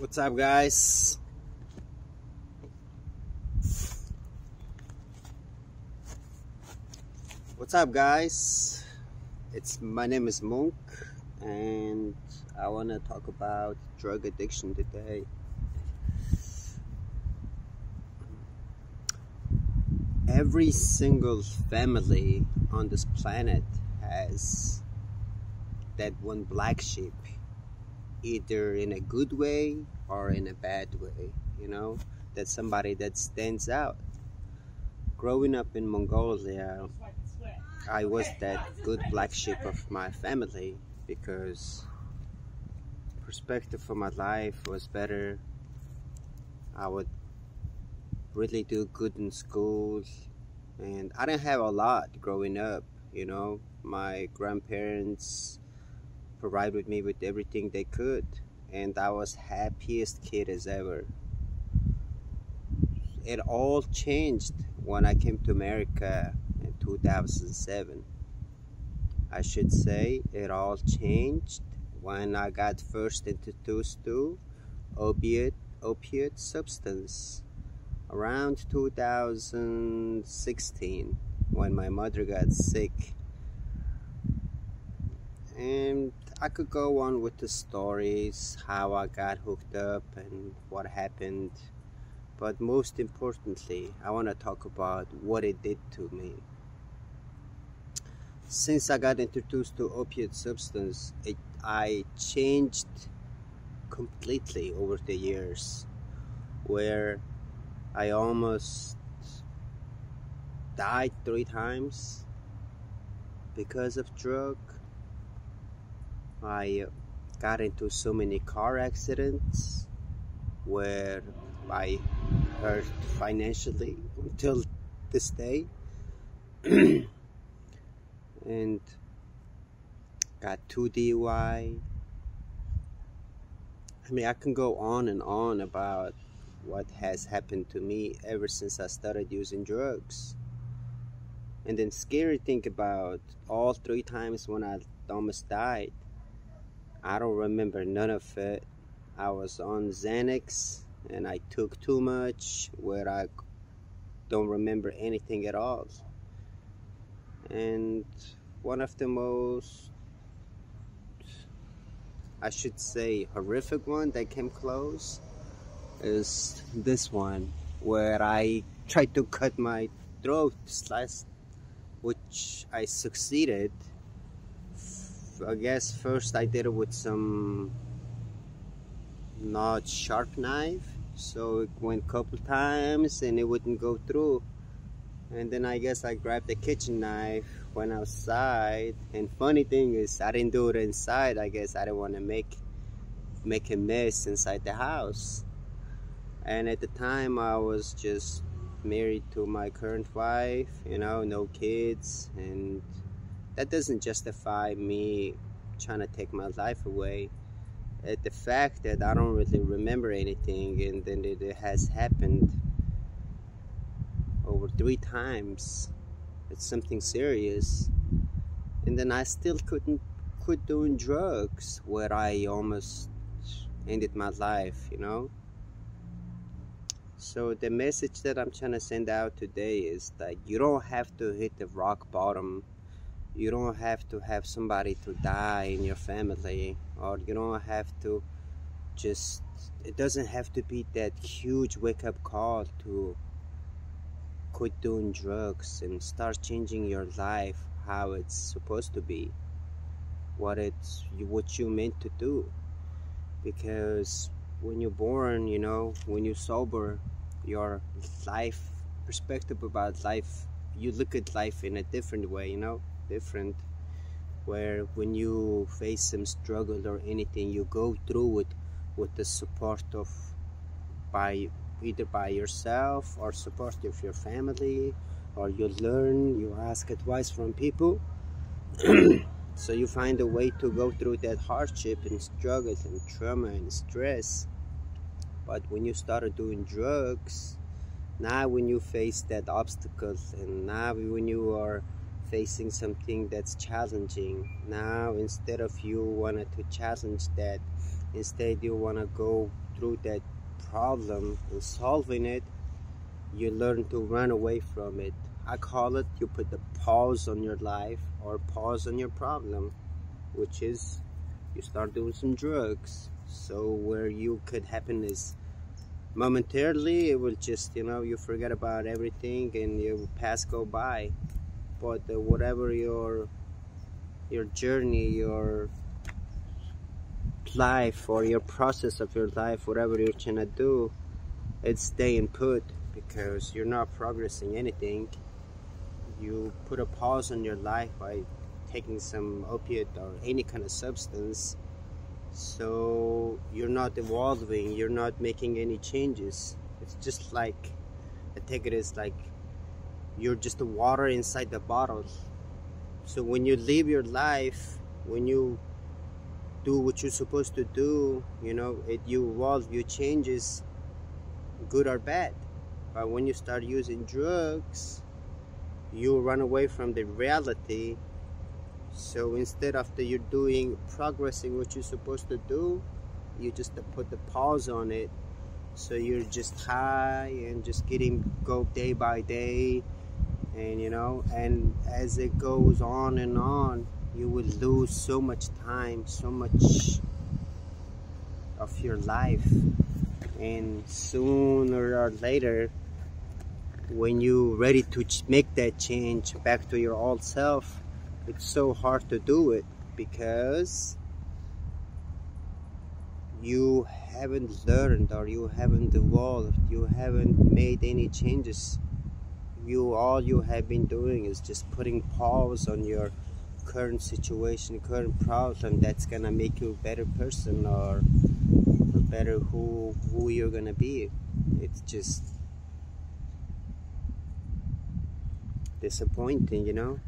What's up, guys? What's up, guys? It's my name is Monk, and I want to talk about drug addiction today. Every single family on this planet has that one black sheep either in a good way or in a bad way you know that's somebody that stands out. Growing up in mongolia i was that good black sheep of my family because perspective for my life was better. I would really do good in school and i didn't have a lot growing up you know. My grandparents provide with me with everything they could and I was happiest kid as ever. It all changed when I came to America in 2007. I should say it all changed when I got first introduced to opiate opiate substance around 2016 when my mother got sick and I could go on with the stories, how I got hooked up and what happened. But most importantly, I want to talk about what it did to me. Since I got introduced to opiate substance, it, I changed completely over the years where I almost died three times because of drug I got into so many car accidents where I hurt financially until this day and got two DUI. I mean, I can go on and on about what has happened to me ever since I started using drugs. And then scary thing about all three times when I almost died I don't remember none of it. I was on Xanax and I took too much where I don't remember anything at all. And one of the most, I should say, horrific one that came close is this one where I tried to cut my throat slice, which I succeeded I guess first I did it with some not sharp knife so it went couple times and it wouldn't go through. And then I guess I grabbed the kitchen knife went outside and funny thing is I didn't do it inside. I guess I didn't want to make make a mess inside the house. And at the time I was just married to my current wife you know no kids and that doesn't justify me trying to take my life away. At the fact that I don't really remember anything and then it, it has happened over three times. It's something serious. And then I still couldn't quit doing drugs where I almost ended my life, you know? So the message that I'm trying to send out today is that you don't have to hit the rock bottom you don't have to have somebody to die in your family or you don't have to just it doesn't have to be that huge wake-up call to quit doing drugs and start changing your life how it's supposed to be what it's what you meant to do. Because when you're born you know when you're sober your life perspective about life you look at life in a different way you know different where when you face some struggle or anything you go through it with the support of by either by yourself or support of your family or you learn you ask advice from people. So you find a way to go through that hardship and struggles and trauma and stress. But when you started doing drugs now when you face that obstacles and now when you are facing something that's challenging. Now instead of you wanted to challenge that instead you want to go through that problem and solving it you learn to run away from it. I call it you put the pause on your life or pause on your problem which is you start doing some drugs. So where you could happiness momentarily it will just you know you forget about everything and your past go by but uh, whatever your your journey your life or your process of your life whatever you're trying to do it's staying put because you're not progressing anything. You put a pause on your life by taking some opiate or any kind of substance. So you're not evolving you're not making any changes. It's just like I take it as like you're just the water inside the bottle. So when you live your life when you do what you're supposed to do you know it you evolve you changes good or bad. But when you start using drugs you run away from the reality. So instead of the, you're doing progressing what you're supposed to do you just put the pause on it. So you're just high and just getting go day by day and you know? And as it goes on and on you will lose so much time so much of your life. And sooner or later when you're ready to make that change back to your old self it's so hard to do it because you haven't learned or you haven't evolved you haven't made any changes you all you have been doing is just putting pause on your current situation current problem that's gonna make you a better person or a better who who you're gonna be. It's just disappointing you know